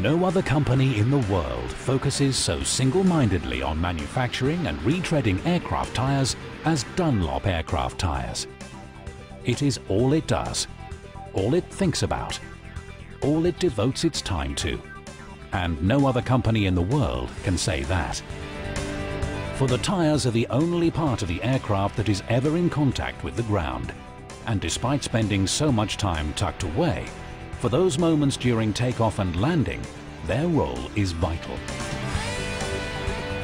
No other company in the world focuses so single-mindedly on manufacturing and retreading aircraft tyres as Dunlop Aircraft Tyres. It is all it does, all it thinks about, all it devotes its time to. And no other company in the world can say that. For the tyres are the only part of the aircraft that is ever in contact with the ground. And despite spending so much time tucked away, for those moments during takeoff and landing, their role is vital.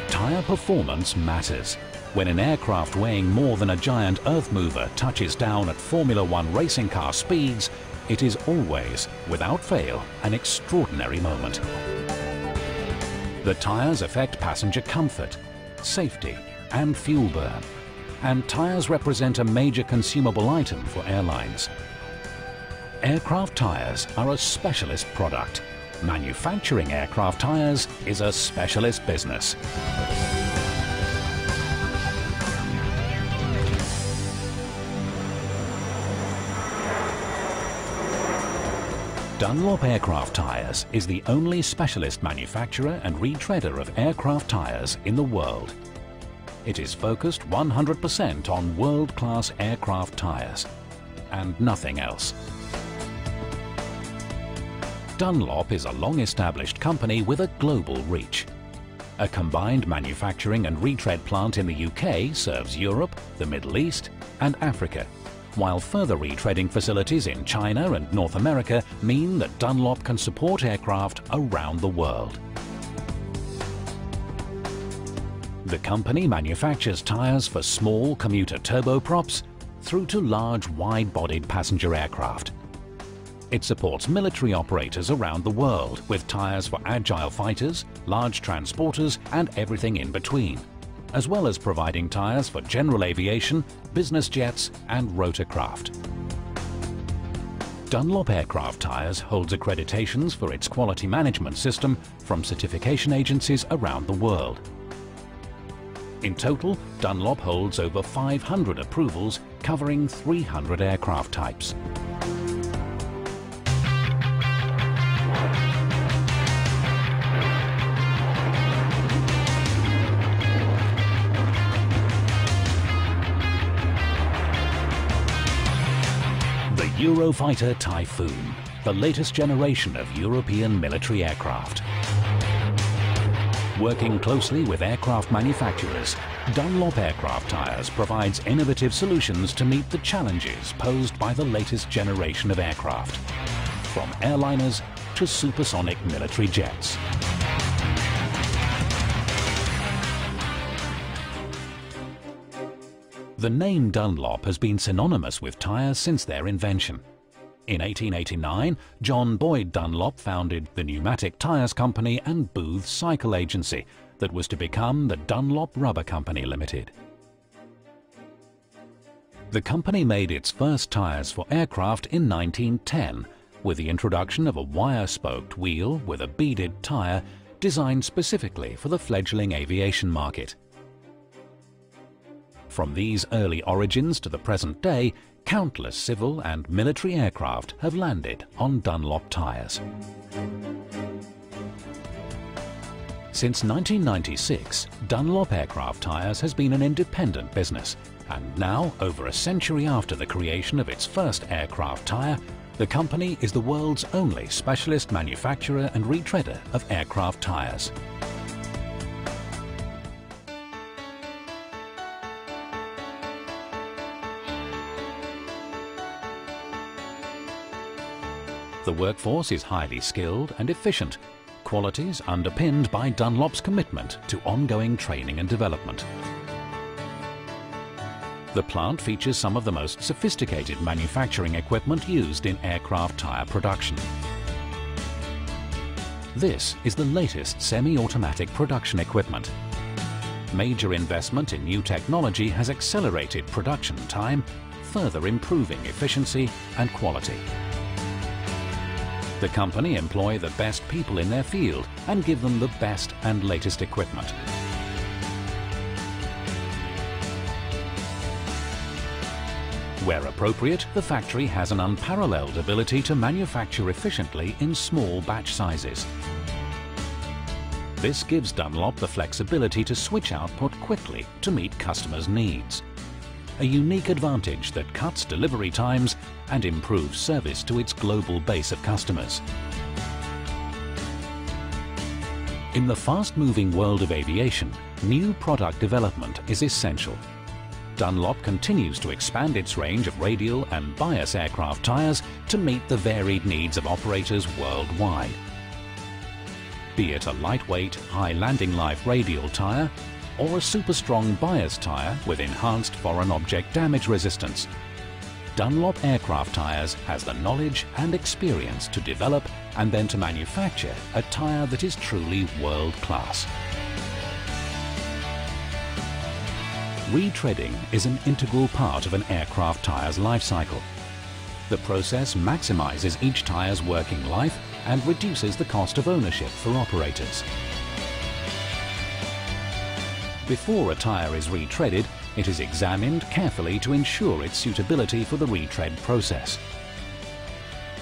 Tyre performance matters. When an aircraft weighing more than a giant earth mover touches down at Formula One racing car speeds, it is always, without fail, an extraordinary moment. The tyres affect passenger comfort, safety and fuel burn, and tyres represent a major consumable item for airlines. Aircraft tyres are a specialist product. Manufacturing aircraft tyres is a specialist business. Dunlop Aircraft Tyres is the only specialist manufacturer and retreader of aircraft tyres in the world. It is focused 100% on world-class aircraft tyres and nothing else. Dunlop is a long-established company with a global reach. A combined manufacturing and retread plant in the UK serves Europe, the Middle East and Africa, while further retreading facilities in China and North America mean that Dunlop can support aircraft around the world. The company manufactures tyres for small commuter turboprops through to large wide-bodied passenger aircraft. It supports military operators around the world with tyres for agile fighters, large transporters and everything in between, as well as providing tyres for general aviation, business jets and rotorcraft. Dunlop Aircraft Tyres holds accreditations for its quality management system from certification agencies around the world. In total, Dunlop holds over 500 approvals covering 300 aircraft types. Eurofighter Typhoon, the latest generation of European military aircraft. Working closely with aircraft manufacturers, Dunlop Aircraft Tyres provides innovative solutions to meet the challenges posed by the latest generation of aircraft, from airliners to supersonic military jets. The name Dunlop has been synonymous with tyres since their invention. In 1889, John Boyd Dunlop founded the Pneumatic Tyres Company and Booth Cycle Agency that was to become the Dunlop Rubber Company Limited. The company made its first tyres for aircraft in 1910 with the introduction of a wire-spoked wheel with a beaded tyre designed specifically for the fledgling aviation market. From these early origins to the present day, countless civil and military aircraft have landed on Dunlop tyres. Since 1996, Dunlop Aircraft Tyres has been an independent business, and now, over a century after the creation of its first aircraft tyre, the company is the world's only specialist manufacturer and retreader of aircraft tyres. The workforce is highly skilled and efficient, qualities underpinned by Dunlop's commitment to ongoing training and development. The plant features some of the most sophisticated manufacturing equipment used in aircraft tyre production. This is the latest semi-automatic production equipment. Major investment in new technology has accelerated production time, further improving efficiency and quality. The company employ the best people in their field and give them the best and latest equipment. Where appropriate, the factory has an unparalleled ability to manufacture efficiently in small batch sizes. This gives Dunlop the flexibility to switch output quickly to meet customers' needs. A unique advantage that cuts delivery times and improves service to its global base of customers. In the fast-moving world of aviation, new product development is essential. Dunlop continues to expand its range of radial and bias aircraft tyres to meet the varied needs of operators worldwide be it a lightweight, high landing life radial tyre or a super strong bias tyre with enhanced foreign object damage resistance. Dunlop Aircraft Tyres has the knowledge and experience to develop and then to manufacture a tyre that is truly world class. Retreading is an integral part of an aircraft tyre's life cycle. The process maximises each tyre's working life and reduces the cost of ownership for operators. Before a tyre is retreaded, it is examined carefully to ensure its suitability for the retread process.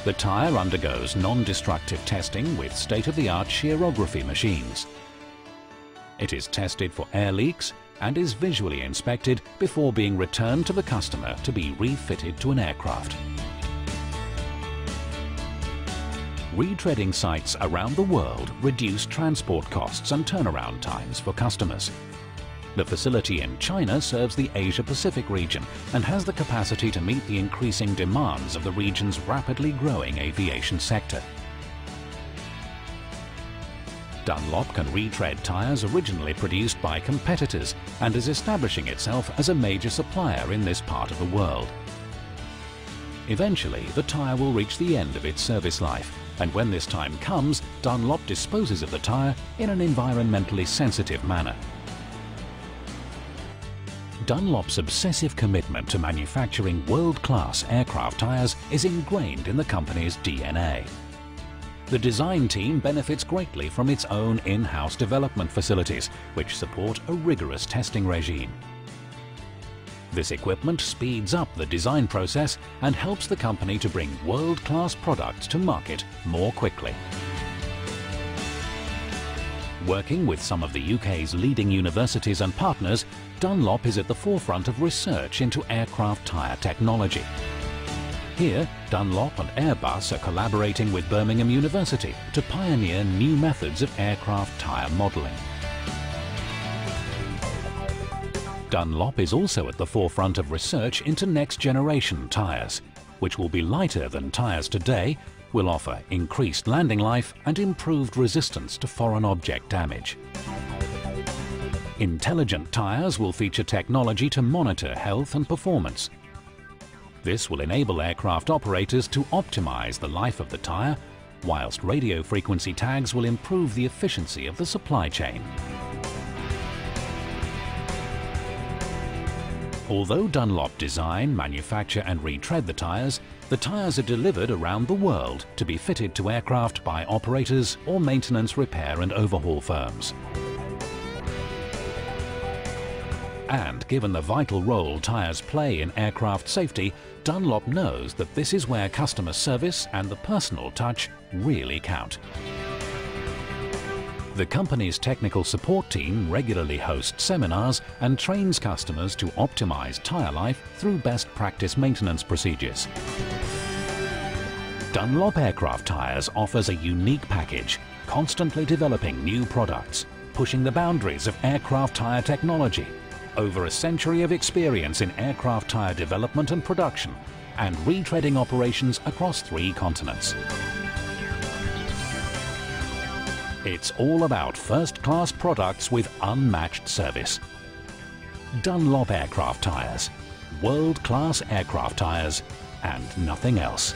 The tyre undergoes non-destructive testing with state-of-the-art shearography machines. It is tested for air leaks and is visually inspected before being returned to the customer to be refitted to an aircraft. retreading sites around the world reduce transport costs and turnaround times for customers. The facility in China serves the Asia-Pacific region and has the capacity to meet the increasing demands of the region's rapidly growing aviation sector. Dunlop can retread tyres originally produced by competitors and is establishing itself as a major supplier in this part of the world. Eventually, the tyre will reach the end of its service life and when this time comes, Dunlop disposes of the tyre in an environmentally sensitive manner. Dunlop's obsessive commitment to manufacturing world-class aircraft tyres is ingrained in the company's DNA. The design team benefits greatly from its own in-house development facilities, which support a rigorous testing regime. This equipment speeds up the design process and helps the company to bring world-class products to market more quickly. Working with some of the UK's leading universities and partners, Dunlop is at the forefront of research into aircraft tyre technology. Here, Dunlop and Airbus are collaborating with Birmingham University to pioneer new methods of aircraft tyre modelling. Dunlop is also at the forefront of research into next-generation tyres, which will be lighter than tyres today, will offer increased landing life and improved resistance to foreign object damage. Intelligent tyres will feature technology to monitor health and performance. This will enable aircraft operators to optimise the life of the tyre, whilst radio frequency tags will improve the efficiency of the supply chain. Although Dunlop design, manufacture and retread the tyres, the tyres are delivered around the world to be fitted to aircraft by operators or maintenance repair and overhaul firms. And given the vital role tyres play in aircraft safety, Dunlop knows that this is where customer service and the personal touch really count. The company's technical support team regularly hosts seminars and trains customers to optimize tyre life through best practice maintenance procedures. Dunlop Aircraft Tyres offers a unique package, constantly developing new products, pushing the boundaries of aircraft tyre technology, over a century of experience in aircraft tyre development and production, and retreading operations across three continents. It's all about first-class products with unmatched service. Dunlop Aircraft Tyres. World-class aircraft tyres and nothing else.